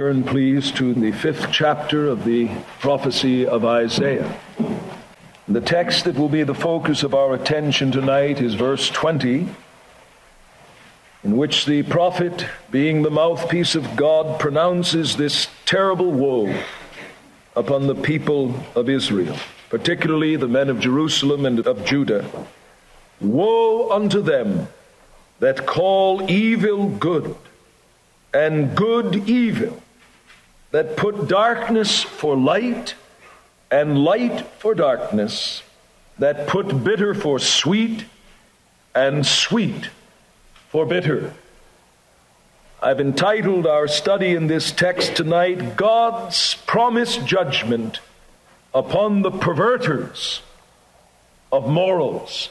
Turn, please, to the fifth chapter of the prophecy of Isaiah. The text that will be the focus of our attention tonight is verse 20, in which the prophet, being the mouthpiece of God, pronounces this terrible woe upon the people of Israel, particularly the men of Jerusalem and of Judah. Woe unto them that call evil good and good evil, that put darkness for light and light for darkness, that put bitter for sweet and sweet for bitter. I've entitled our study in this text tonight, God's Promised Judgment upon the Perverters of Morals.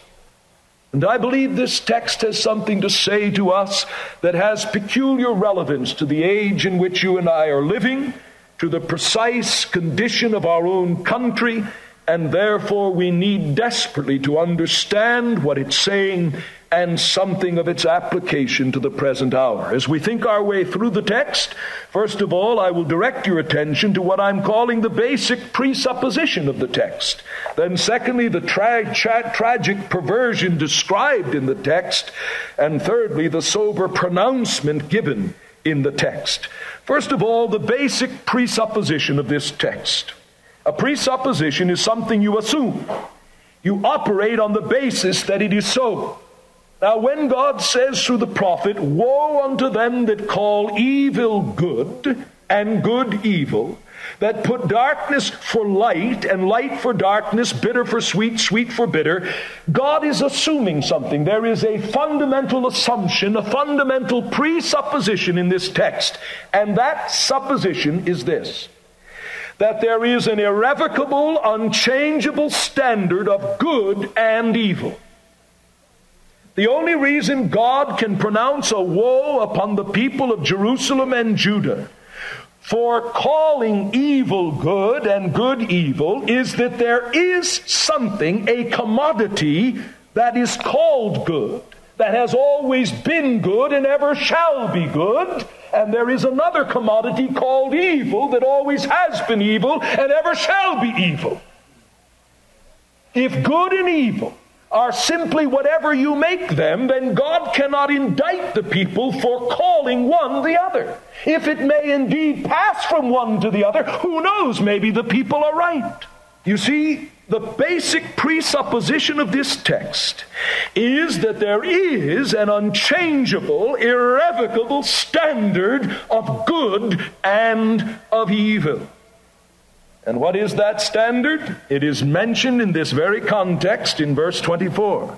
And I believe this text has something to say to us that has peculiar relevance to the age in which you and I are living, to the precise condition of our own country, and therefore we need desperately to understand what it's saying and something of its application to the present hour. As we think our way through the text, first of all, I will direct your attention to what I'm calling the basic presupposition of the text. Then, secondly, the tra- tra- tragic perversion described in the text. And thirdly, the sober pronouncement given in the text. First of all, the basic presupposition of this text. A presupposition is something you assume. You operate on the basis that it is so. Now, when God says through the prophet, Woe unto them that call evil good and good evil, that put darkness for light and light for darkness, bitter for sweet, sweet for bitter, God is assuming something. There is a fundamental assumption, a fundamental presupposition in this text. And that supposition is this that there is an irrevocable, unchangeable standard of good and evil. The only reason God can pronounce a woe upon the people of Jerusalem and Judah for calling evil good and good evil is that there is something, a commodity that is called good, that has always been good and ever shall be good. And there is another commodity called evil that always has been evil and ever shall be evil. If good and evil are simply whatever you make them, then God cannot indict the people for calling one the other. If it may indeed pass from one to the other, who knows, maybe the people are right. You see, the basic presupposition of this text is that there is an unchangeable, irrevocable standard of good and of evil. And what is that standard? It is mentioned in this very context in verse 24.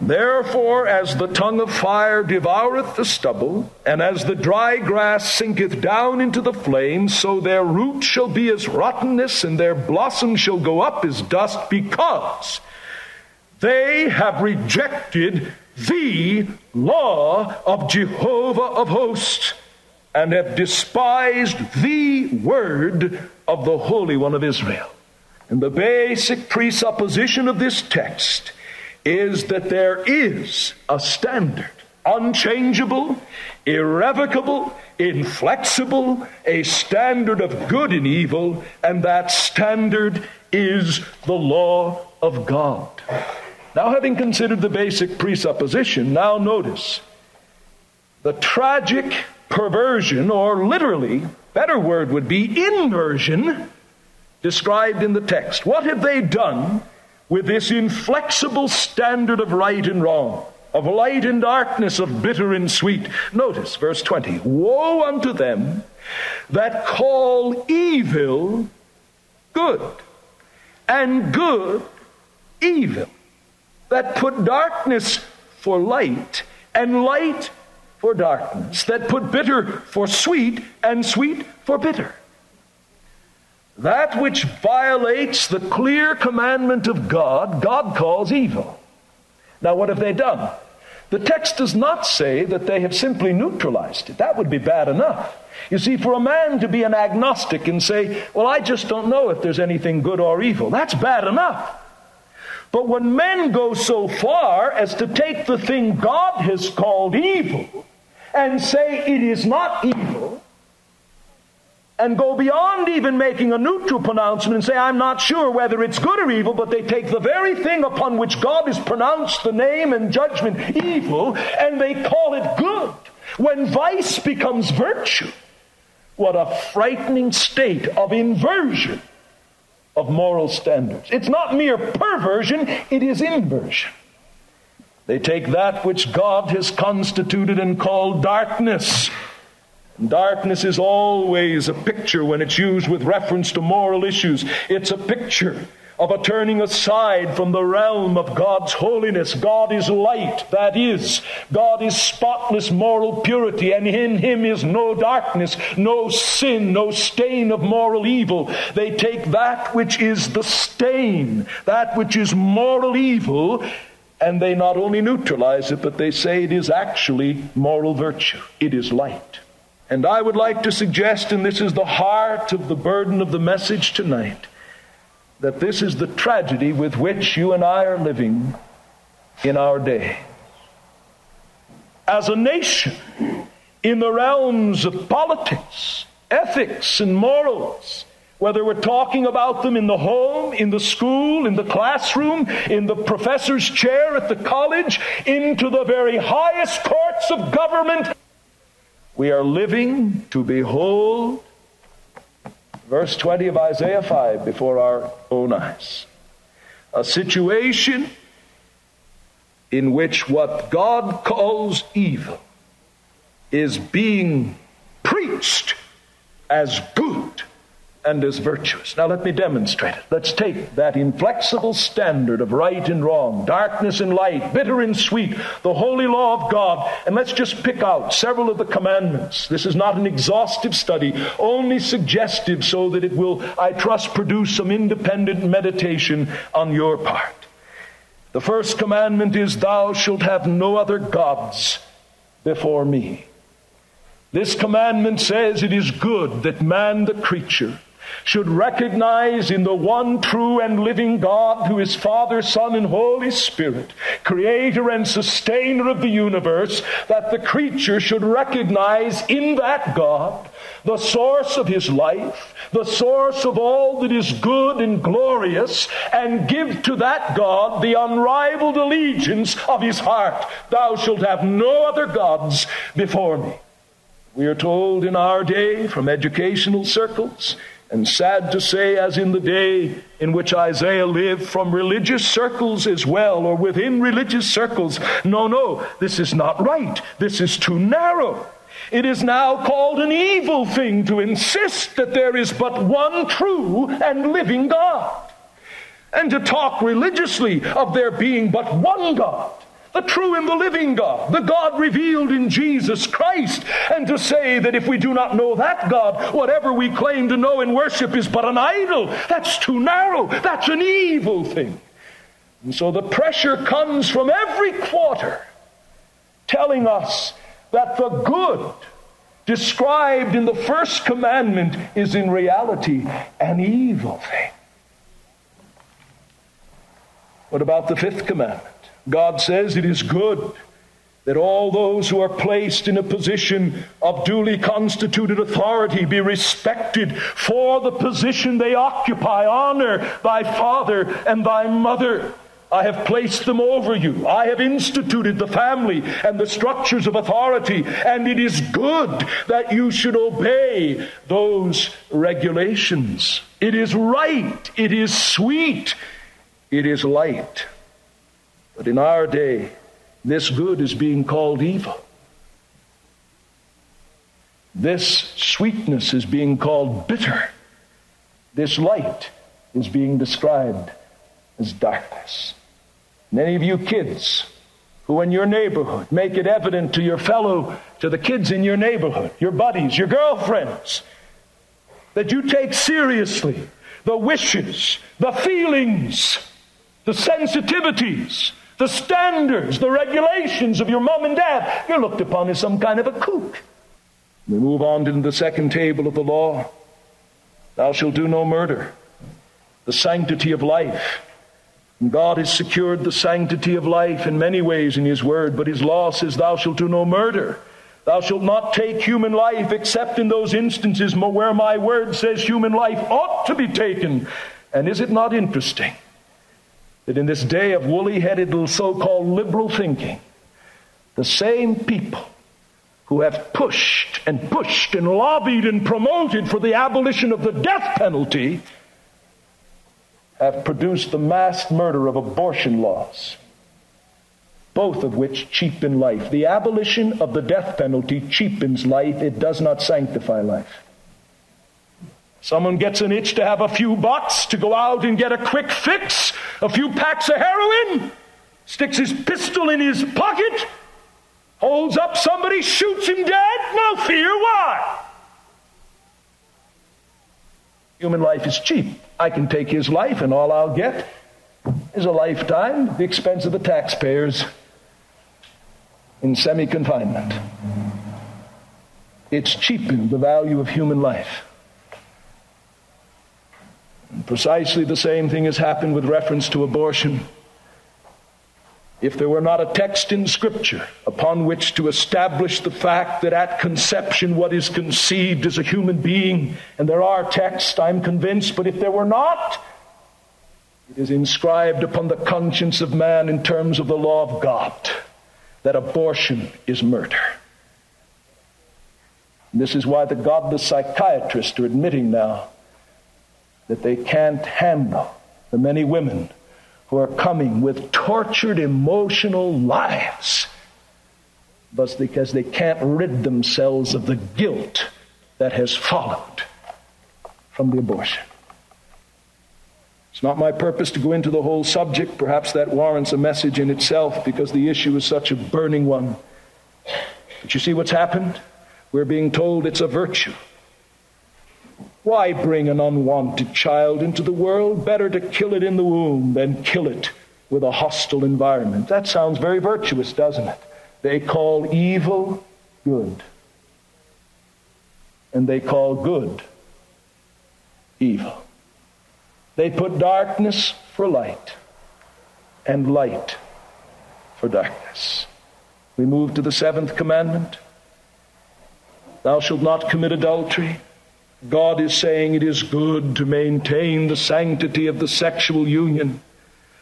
Therefore, as the tongue of fire devoureth the stubble, and as the dry grass sinketh down into the flame, so their root shall be as rottenness, and their blossom shall go up as dust, because they have rejected the law of Jehovah of hosts and have despised the word of the Holy One of Israel. And the basic presupposition of this text is that there is a standard, unchangeable, irrevocable, inflexible, a standard of good and evil, and that standard is the law of God. Now, having considered the basic presupposition, now notice the tragic perversion, or literally, better word would be inversion, described in the text. What have they done with this inflexible standard of right and wrong, of light and darkness, of bitter and sweet? Notice verse 20 Woe unto them that call evil good, and good evil, that put darkness for light, and light for darkness, that put bitter for sweet and sweet for bitter. That which violates the clear commandment of God, God calls evil. Now, what have they done? The text does not say that they have simply neutralized it. That would be bad enough. You see, for a man to be an agnostic and say, Well, I just don't know if there's anything good or evil, that's bad enough. But when men go so far as to take the thing God has called evil and say it is not evil, and go beyond even making a neutral pronouncement and say, I'm not sure whether it's good or evil, but they take the very thing upon which God has pronounced the name and judgment evil, and they call it good. When vice becomes virtue, what a frightening state of inversion of moral standards. It's not mere perversion, it is inversion. They take that which God has constituted and called darkness Darkness is always a picture when it's used with reference to moral issues. It's a picture of a turning aside from the realm of God's holiness. God is light, that is, God is spotless moral purity, and in Him is no darkness, no sin, no stain of moral evil. They take that which is the stain, that which is moral evil, and they not only neutralize it, but they say it is actually moral virtue. It is light. And I would like to suggest, and this is the heart of the burden of the message tonight, that this is the tragedy with which you and I are living in our day. As a nation, in the realms of politics, ethics, and morals, whether we're talking about them in the home, in the school, in the classroom, in the professor's chair at the college, into the very highest courts of government, we are living to behold verse 20 of Isaiah 5 before our own eyes. A situation in which what God calls evil is being preached as good and as virtuous. Now let me demonstrate it. Let's take that inflexible standard of right and wrong, darkness and light, bitter and sweet, the holy law of God, and let's just pick out several of the commandments. This is not an exhaustive study, only suggestive so that it will, I trust, produce some independent meditation on your part. The first commandment is, Thou shalt have no other gods before me. This commandment says it is good that man, the creature, should recognize in the one true and living God who is Father, Son, and Holy Spirit, creator and sustainer of the universe, that the creature should recognize in that God the source of his life, the source of all that is good and glorious, and give to that God the unrivaled allegiance of his heart. Thou shalt have no other gods before me. We are told in our day from educational circles and sad to say, as in the day in which Isaiah lived, from religious circles as well, or within religious circles, no, no, this is not right. This is too narrow. It is now called an evil thing to insist that there is but one true and living God. And to talk religiously of there being but one God the true and the living God, the God revealed in Jesus Christ, and to say that if we do not know that God, whatever we claim to know and worship is but an idol, that's too narrow, that's an evil thing. And so the pressure comes from every quarter telling us that the good described in the first commandment is in reality an evil thing. What about the fifth commandment? God says it is good that all those who are placed in a position of duly constituted authority be respected for the position they occupy. Honor thy father and thy mother. I have placed them over you. I have instituted the family and the structures of authority, and it is good that you should obey those regulations. It is right. It is sweet. It is light. But in our day, this good is being called evil. This sweetness is being called bitter. This light is being described as darkness. Many of you kids who in your neighborhood make it evident to your fellow, to the kids in your neighborhood, your buddies, your girlfriends, that you take seriously the wishes, the feelings, the sensitivities the standards, the regulations of your mom and dad, you're looked upon as some kind of a kook. We move on to the second table of the law. Thou shalt do no murder. The sanctity of life. And God has secured the sanctity of life in many ways in His Word, but His law says, Thou shalt do no murder. Thou shalt not take human life except in those instances where my word says human life ought to be taken. And is it not interesting that in this day of woolly headed so called liberal thinking, the same people who have pushed and pushed and lobbied and promoted for the abolition of the death penalty have produced the mass murder of abortion laws both of which cheapen life. The abolition of the death penalty cheapens life, it does not sanctify life. Someone gets an itch to have a few bucks, to go out and get a quick fix, a few packs of heroin, sticks his pistol in his pocket, holds up somebody, shoots him dead. No fear. Why? Human life is cheap. I can take his life, and all I'll get is a lifetime at the expense of the taxpayers in semi confinement. It's cheapened the value of human life. And precisely the same thing has happened with reference to abortion. If there were not a text in Scripture upon which to establish the fact that at conception what is conceived is a human being, and there are texts, I'm convinced, but if there were not, it is inscribed upon the conscience of man in terms of the law of God that abortion is murder. And this is why the godless psychiatrists are admitting now that they can't handle the many women who are coming with tortured emotional lives but because they can't rid themselves of the guilt that has followed from the abortion. It's not my purpose to go into the whole subject. Perhaps that warrants a message in itself because the issue is such a burning one. But you see what's happened? We're being told it's a virtue. Why bring an unwanted child into the world? Better to kill it in the womb than kill it with a hostile environment. That sounds very virtuous, doesn't it? They call evil good. And they call good evil. They put darkness for light and light for darkness. We move to the seventh commandment Thou shalt not commit adultery. God is saying it is good to maintain the sanctity of the sexual union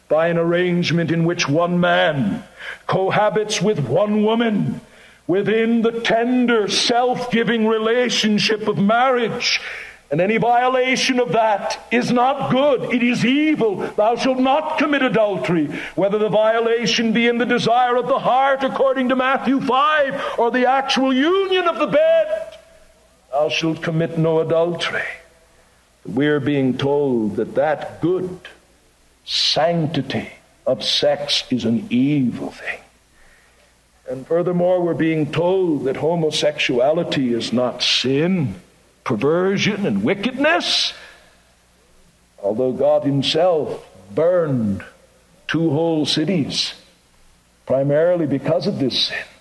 by an arrangement in which one man cohabits with one woman within the tender, self giving relationship of marriage and any violation of that is not good. It is evil. Thou shalt not commit adultery, whether the violation be in the desire of the heart, according to Matthew 5, or the actual union of the bed. Thou shalt commit no adultery. We're being told that that good sanctity of sex is an evil thing. And furthermore, we're being told that homosexuality is not sin perversion and wickedness. Although God Himself burned two whole cities primarily because of this sin.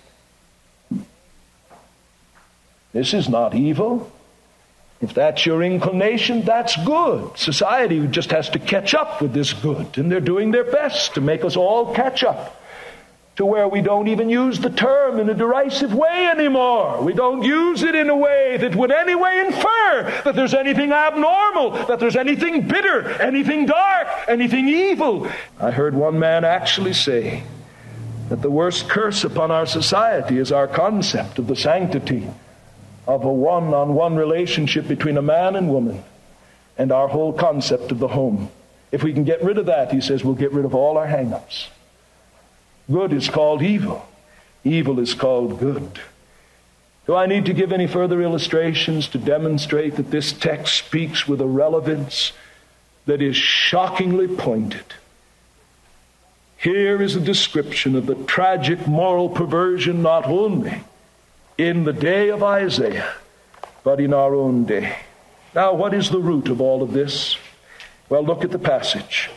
This is not evil. If that's your inclination, that's good. Society just has to catch up with this good, and they're doing their best to make us all catch up to where we don't even use the term in a derisive way anymore. We don't use it in a way that would anyway infer that there's anything abnormal, that there's anything bitter, anything dark, anything evil. I heard one man actually say that the worst curse upon our society is our concept of the sanctity of a one on one relationship between a man and woman and our whole concept of the home. If we can get rid of that, he says, we'll get rid of all our hang ups. Good is called evil. Evil is called good. Do I need to give any further illustrations to demonstrate that this text speaks with a relevance that is shockingly pointed? Here is a description of the tragic moral perversion not only in the day of Isaiah, but in our own day. Now, what is the root of all of this? Well, look at the passage.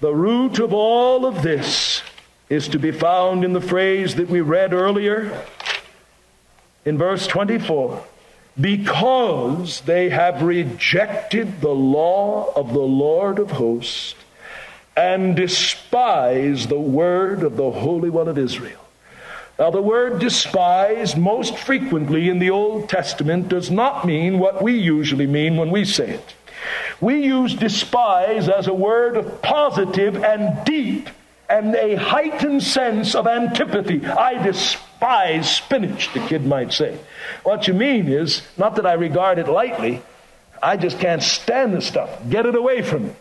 The root of all of this is to be found in the phrase that we read earlier in verse 24 because they have rejected the law of the Lord of hosts and despise the word of the Holy One of Israel. Now, the word despise, most frequently in the Old Testament, does not mean what we usually mean when we say it. We use despise as a word of positive and deep and a heightened sense of antipathy. I despise spinach, the kid might say. What you mean is, not that I regard it lightly, I just can't stand the stuff. Get it away from me.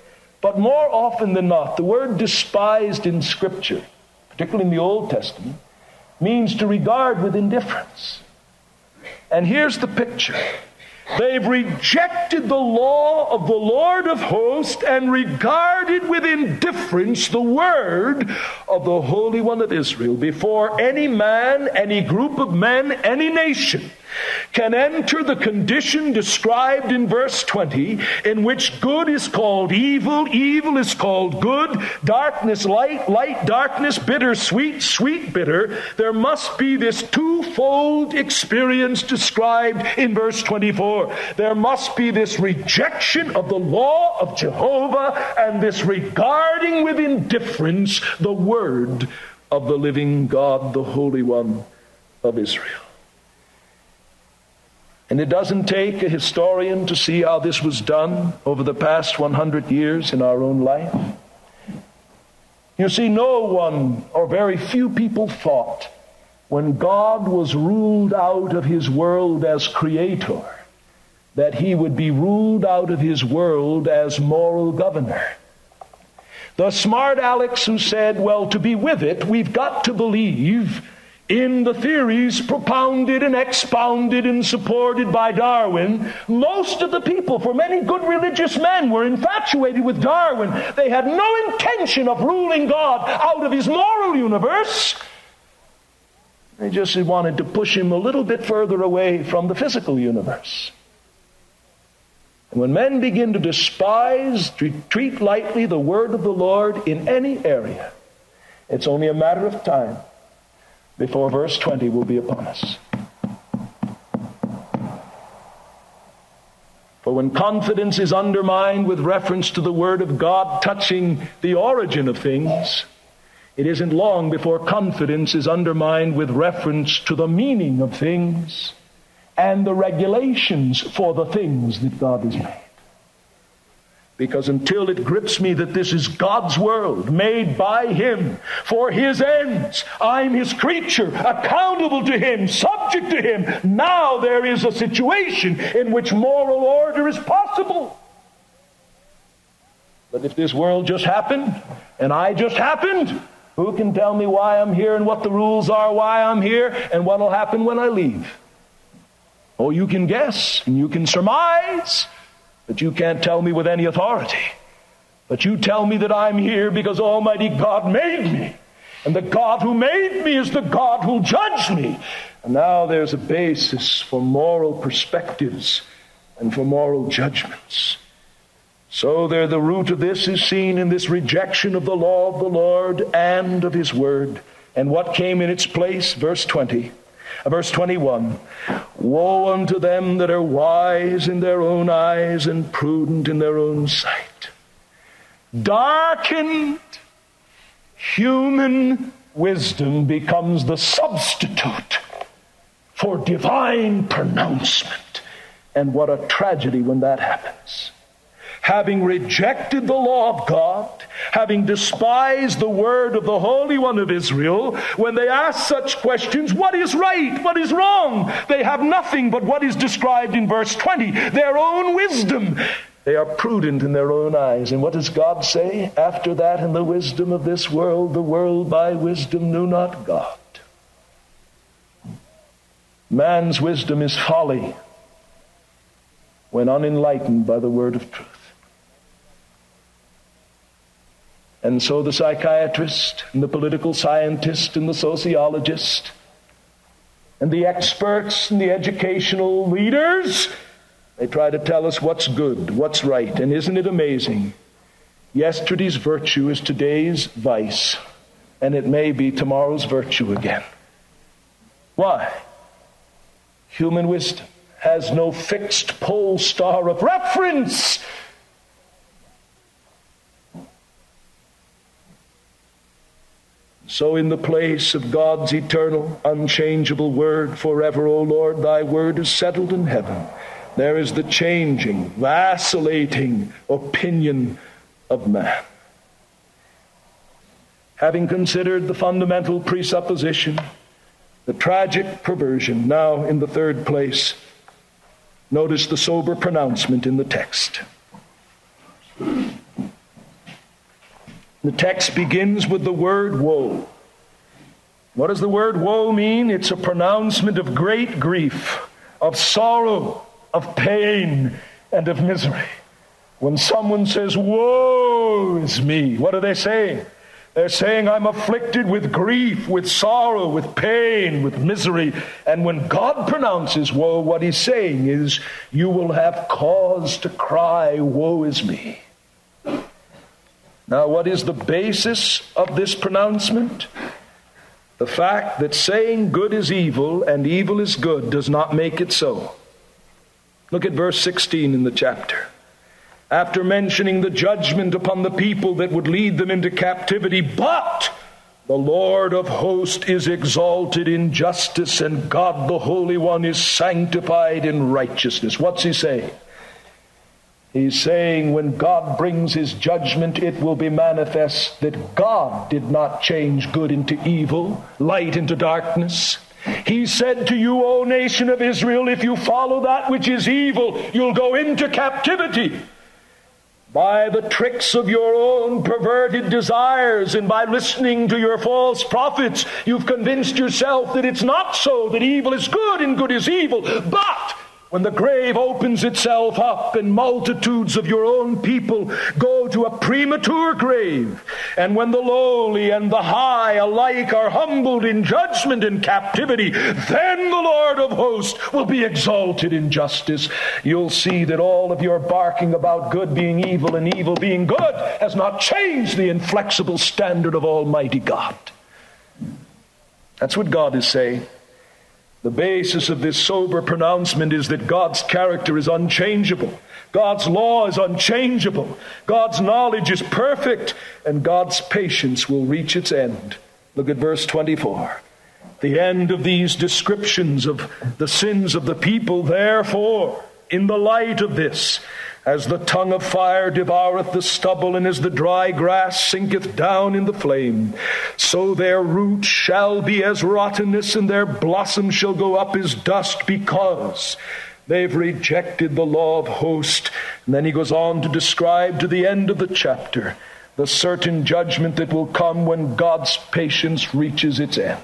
But more often than not, the word despised in Scripture, particularly in the Old Testament, means to regard with indifference. And here's the picture They've rejected the law of the Lord of hosts and regarded with indifference the word of the Holy One of Israel before any man, any group of men, any nation can enter the condition described in verse 20, in which good is called evil, evil is called good, darkness light, light darkness, bitter sweet, sweet bitter. There must be this twofold experience described in verse 24. There must be this rejection of the law of Jehovah and this regarding with indifference the word of the living God, the Holy One of Israel. And it doesn't take a historian to see how this was done over the past 100 years in our own life. You see, no one or very few people thought when God was ruled out of his world as creator that he would be ruled out of his world as moral governor. The smart Alex who said, well, to be with it, we've got to believe in the theories propounded and expounded and supported by Darwin, most of the people, for many good religious men, were infatuated with Darwin. They had no intention of ruling God out of his moral universe. They just wanted to push him a little bit further away from the physical universe. And when men begin to despise, to treat lightly the word of the Lord in any area, it's only a matter of time before verse 20 will be upon us. For when confidence is undermined with reference to the Word of God touching the origin of things, it isn't long before confidence is undermined with reference to the meaning of things and the regulations for the things that God has made. Because until it grips me that this is God's world, made by Him, for His ends, I'm His creature, accountable to Him, subject to Him, now there is a situation in which moral order is possible. But if this world just happened, and I just happened, who can tell me why I'm here and what the rules are, why I'm here, and what will happen when I leave? Oh, you can guess, and you can surmise. But you can't tell me with any authority. But you tell me that I'm here because Almighty God made me. And the God who made me is the God who'll judge me. And now there's a basis for moral perspectives and for moral judgments. So there the root of this is seen in this rejection of the law of the Lord and of his word. And what came in its place? Verse 20. Uh, verse 21 Woe unto them that are wise in their own eyes and prudent in their own sight. Darkened human wisdom becomes the substitute for divine pronouncement. And what a tragedy when that happens having rejected the law of God, having despised the word of the Holy One of Israel, when they ask such questions, what is right? What is wrong? They have nothing but what is described in verse 20 their own wisdom. They are prudent in their own eyes. And what does God say? After that, in the wisdom of this world, the world by wisdom knew not God. Man's wisdom is folly when unenlightened by the word of truth. And so the psychiatrist and the political scientist and the sociologist and the experts and the educational leaders, they try to tell us what's good, what's right. And isn't it amazing? Yesterday's virtue is today's vice, and it may be tomorrow's virtue again. Why? Human wisdom has no fixed pole star of reference. So, in the place of God's eternal, unchangeable word, forever, O Lord, thy word is settled in heaven. There is the changing, vacillating opinion of man. Having considered the fundamental presupposition, the tragic perversion, now in the third place, notice the sober pronouncement in the text. The text begins with the word woe. What does the word woe mean? It's a pronouncement of great grief, of sorrow, of pain, and of misery. When someone says, Woe is me, what are they saying? They're saying, I'm afflicted with grief, with sorrow, with pain, with misery. And when God pronounces woe, what he's saying is, You will have cause to cry, Woe is me. Now, what is the basis of this pronouncement? The fact that saying good is evil and evil is good does not make it so. Look at verse 16 in the chapter. After mentioning the judgment upon the people that would lead them into captivity, but the Lord of hosts is exalted in justice, and God the Holy One is sanctified in righteousness. What's he saying? He's saying when God brings his judgment, it will be manifest that God did not change good into evil, light into darkness. He said to you, O nation of Israel, if you follow that which is evil, you'll go into captivity. By the tricks of your own perverted desires and by listening to your false prophets, you've convinced yourself that it's not so, that evil is good and good is evil. But when the grave opens itself up and multitudes of your own people go to a premature grave, and when the lowly and the high alike are humbled in judgment and captivity, then the Lord of hosts will be exalted in justice. You'll see that all of your barking about good being evil and evil being good has not changed the inflexible standard of Almighty God. That's what God is saying. The basis of this sober pronouncement is that God's character is unchangeable. God's law is unchangeable. God's knowledge is perfect, and God's patience will reach its end. Look at verse 24. The end of these descriptions of the sins of the people, therefore, in the light of this, as the tongue of fire devoureth the stubble, and as the dry grass sinketh down in the flame, so their root shall be as rottenness, and their blossom shall go up as dust, because they've rejected the law of host. And then he goes on to describe to the end of the chapter the certain judgment that will come when God's patience reaches its end.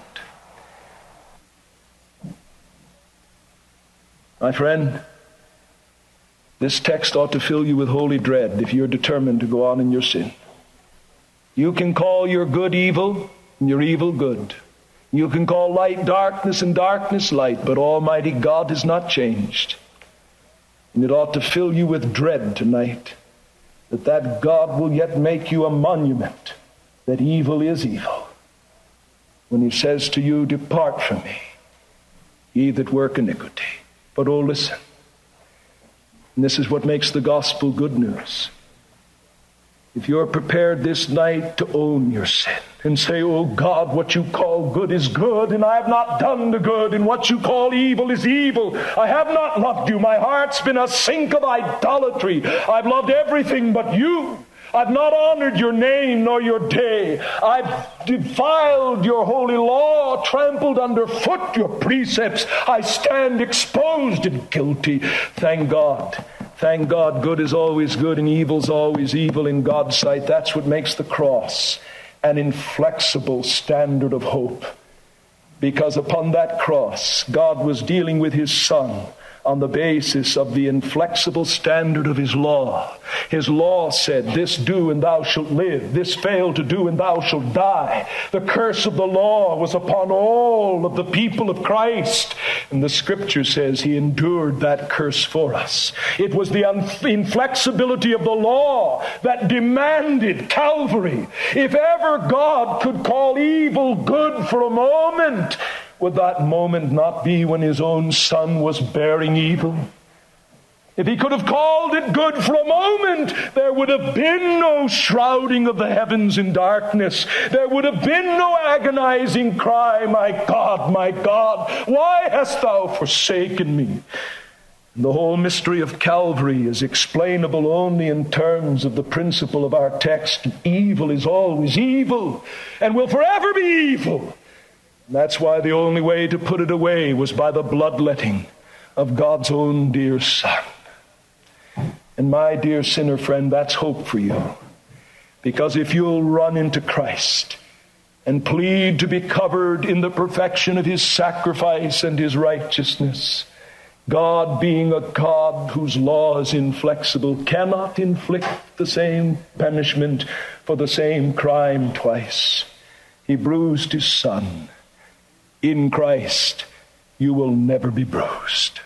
My friend, this text ought to fill you with holy dread if you're determined to go on in your sin. You can call your good evil and your evil good. You can call light darkness and darkness light, but Almighty God has not changed. And it ought to fill you with dread tonight that that God will yet make you a monument that evil is evil. When he says to you, Depart from me, ye that work iniquity. But oh, listen. And this is what makes the gospel good news. If you're prepared this night to own your sin and say, Oh God, what you call good is good, and I have not done the good, and what you call evil is evil. I have not loved you. My heart's been a sink of idolatry. I've loved everything but you. I've not honored your name nor your day. I've defiled your holy law, trampled underfoot your precepts. I stand exposed and guilty. Thank God. Thank God, good is always good and evil's always evil in God's sight. That's what makes the cross an inflexible standard of hope. Because upon that cross, God was dealing with his Son on the basis of the inflexible standard of his law. His law said, This do and thou shalt live, this fail to do and thou shalt die. The curse of the law was upon all of the people of Christ. And the scripture says he endured that curse for us. It was the inflexibility of the law that demanded Calvary. If ever God could call evil good for a moment, would that moment not be when his own son was bearing evil? If he could have called it good for a moment, there would have been no shrouding of the heavens in darkness. There would have been no agonizing cry, My God, my God, why hast thou forsaken me? The whole mystery of Calvary is explainable only in terms of the principle of our text. Evil is always evil and will forever be evil. That's why the only way to put it away was by the bloodletting of God's own dear Son. And my dear sinner friend, that's hope for you. Because if you'll run into Christ and plead to be covered in the perfection of his sacrifice and his righteousness, God, being a God whose law is inflexible, cannot inflict the same punishment for the same crime twice. He bruised his son. In Christ, you will never be bruised.